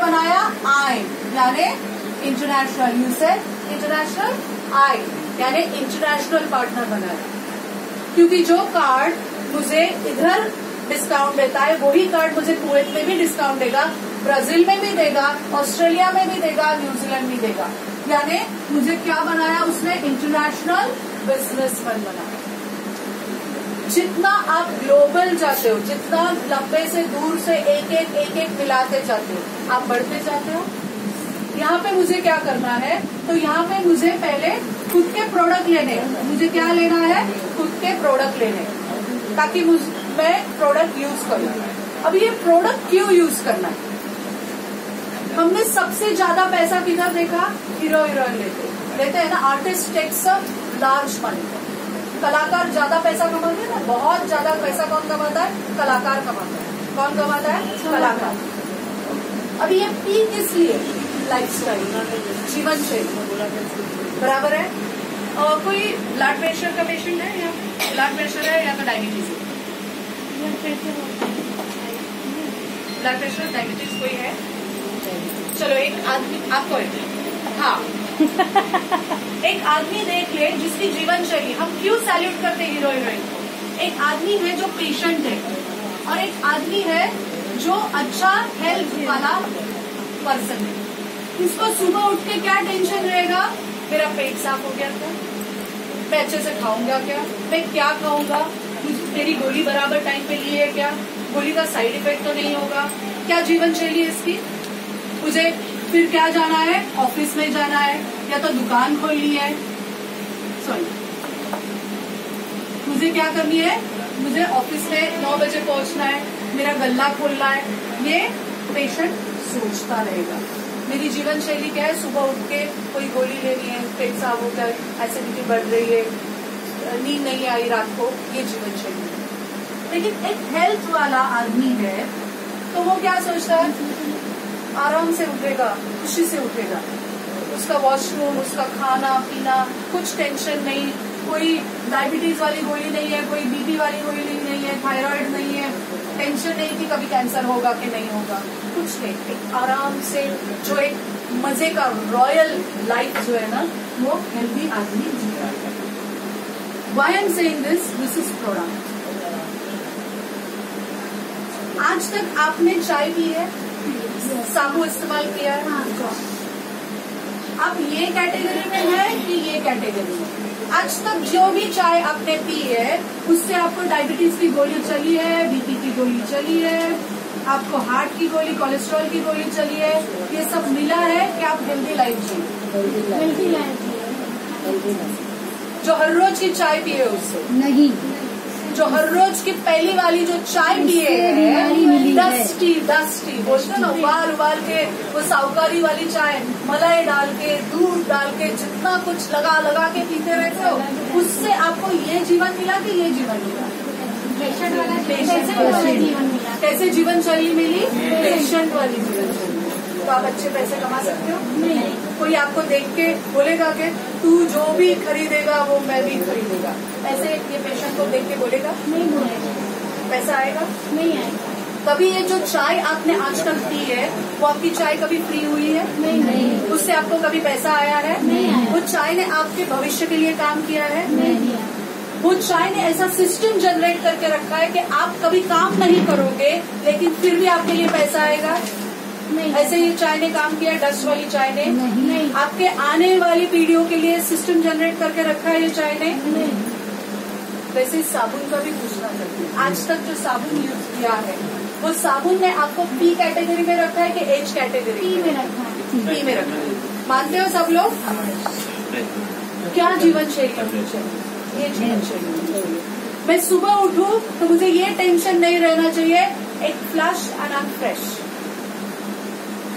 बनाया आई यानी international U से इंटरनेशनल आई यानी इंटरनेशनल पार्टनर बनाया। क्योंकि जो कार्ड मुझे इधर डिस्काउंट देता है, वही कार्ड मुझे कुवैत में भी डिस्काउंट देगा ब्राज़ील में भी देगा ऑस्ट्रेलिया में भी देगा न्यूजीलैंड में देगा। यानी मुझे क्या बनाया उसने? इंटरनेशनल बिजनेसमैन बनाया। जितना आप ग्लोबल जाते हो, जितना लंबे से दूर से एक एक एक एक मिलाते जाते हो, आप बढ़ते जाते हो। यहाँ पे मुझे क्या करना है? तो यहाँ पे मुझे पहले खुद के प्रोडक्ट लेने मुझे क्या लेना है? खुद के प्रोडक्ट लेने ताकि मैं प्रोडक्ट यूज़ करूँ। अब ये प्रोडक्ट क्यों यूज़ करना है? हमने सबसे ज़्यादा पैसा किधर देखा? हीरो हीरोइन लेते। लेते हैं ना आर्टिस्ट टेक्स लार्ज मनी कलाकार ज़्यादा पैसा कमाते हैं ना बहुत ज़्यादा पैसा कौन कमाता है? कलाकार कमाता है। कौन कमाता है? कलाकार। अब ये पी किस लिए? लाइफ स्टाइल जीवन शैली। बराबर है? और कोई ब्लड प्रेशर का पेशेंट है या ब्लड प्रेशर है या तो डायबिटीज़ है? ब्लड प्रेशर डायबिटीज़ कोई है? चलो एक आदमी आपको हाँ। एक आदमी देख ले जिसकी जीवन शैली, हम क्यों सैल्यूट करते हीरो हीरोइन को? एक आदमी है जो पेशेंट है और एक आदमी है जो अच्छा हेल्थ वाला पर्सन है। इसको सुबह उठ के क्या टेंशन रहेगा? मेरा पेट साफ़ हो गया था। मैं अच्छे से खाऊँगा क्या? मैं क्या खाऊँगा? मेरी गोली बराबर टाइम पे ली है क्या? गोली का साइड इफ़ेक्ट तो नहीं होगा। क्या जीवन शैली है इसकी? मुझे फिर क्या जाना है? ऑफ़िस में जाना है? या तो दुकान खोलनी है? सॉरी मुझे क्या करनी है? मुझे ऑफ़िस में नौ बजे पहुँचना है। मेरा गला खोलना है। ये पेशेंट सोचता रहेगा। मेरी जीवन शैली क्या है? सुबह उठ के कोई गोली लेनी है, पेट साफ़ होकर एसिडिटी बढ़ रही है, नींद नहीं आई रात को। ये जीवन शैली लेकिन एक हेल्थ वाला आदमी है तो वो क्या सोचता है? आराम से उठेगा, खुशी से उठेगा। उसका वॉशरूम उसका खाना, पीना, कुछ टेंशन नहीं। कोई डायबिटीज़ वाली गोली नहीं है, कोई बीपी वाली गोली नहीं है थायराइड नहीं है। टेंशन नहीं कि कभी कैंसर होगा कि नहीं होगा। कुछ नहीं। एक आराम से जो एक मज़े का रॉयल लाइफ जो है ना, वो हेल्दी आदमी जी रहा है। Why am saying this this is product आज तक आपने चाय पी है? साबु इस्तेमाल किया है। अब ये कैटेगरी में है कि ये कैटेगरी में आज तक जो भी चाय आपने पी है उससे आपको डायबिटीज़ की गोली चली है बीपी की गोली चली है आपको हार्ट की गोली कोलेस्ट्रॉल की गोली चली है ये सब मिला है कि आप हेल्दी लाइफ जी हेल्दी लाइफ जो हर रोज की चाय पिए उससे नहीं। जो हर रोज की पहली वाली जो चाय पिए है दस बोलते ना उबाल उबाल के वो साहूकारी वाली चाय मलाई डाल के दूध डाल के जितना कुछ लगा लगा के पीते रहते हो उससे आपको ये जीवन मिला कि ये जीवन मिला? पेशेंट वाला कैसे जीवन शैली मिली। पेशेंट वाली जीवन शैली तो आप अच्छे पैसे कमा सकते हो? नहीं कोई आपको देख के बोलेगा कि तू जो भी खरीदेगा वो मैं भी खरीदेगा। ऐसे ये पेशेंट को देख के बोलेगा? नहीं बोलेगा। पैसा आएगा? नहीं आएगा। कभी ये जो चाय आपने आज तक पी है वो आपकी चाय कभी फ्री हुई है? नहीं नहीं। उससे आपको कभी पैसा आया है? नहीं वो चाय ने आपके भविष्य के लिए काम किया है? नहीं वो चाय ने ऐसा सिस्टम जनरेट करके रखा है कि आप कभी काम नहीं करोगे लेकिन फिर भी आपके लिए पैसा आएगा? ऐसे ये चाय ने काम किया डस्ट वाली चाय ने। नहीं, आपके आने वाली पीढ़ियों के लिए सिस्टम जनरेट करके रखा है ये चाय ने? वैसे साबुन का भी पूछना चाहिए आज तक जो साबुन यूज़ किया है वो साबुन ने आपको पी कैटेगरी में रखा है कि एज कैटेगरी पी में रखा है? पी में रखा है। मानते हो सब लोग? क्या जीवन शैली ये जीवन शैली मैं सुबह उठू तो मुझे ये टेंशन नहीं रहना चाहिए। एक फ्लश एंड फ्रेश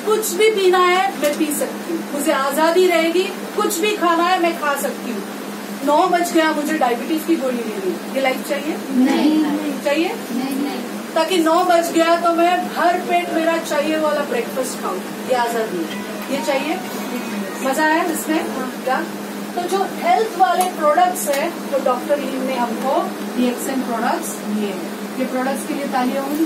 कुछ भी पीना है मैं पी सकती हूँ। मुझे आज़ादी रहेगी कुछ भी खाना है मैं खा सकती हूँ। नौ बज गया मुझे डायबिटीज़ की गोली लेनी ये लाइफ चाहिए? नहीं, नहीं। चाहिए? नहीं, नहीं। ताकि नौ बज गया तो मैं भर पेट मेरा चाहिए वाला ब्रेकफास्ट खाऊं। ये आज़ादी ये चाहिए? मज़ा आया इसमें? क्या? तो जो हेल्थ वाले प्रोडक्ट्स है तो डॉक्टर लीम ने हमको डीएक्सएम प्रोडक्ट्स दिए ये प्रोडक्ट्स के लिए तालिया होंगी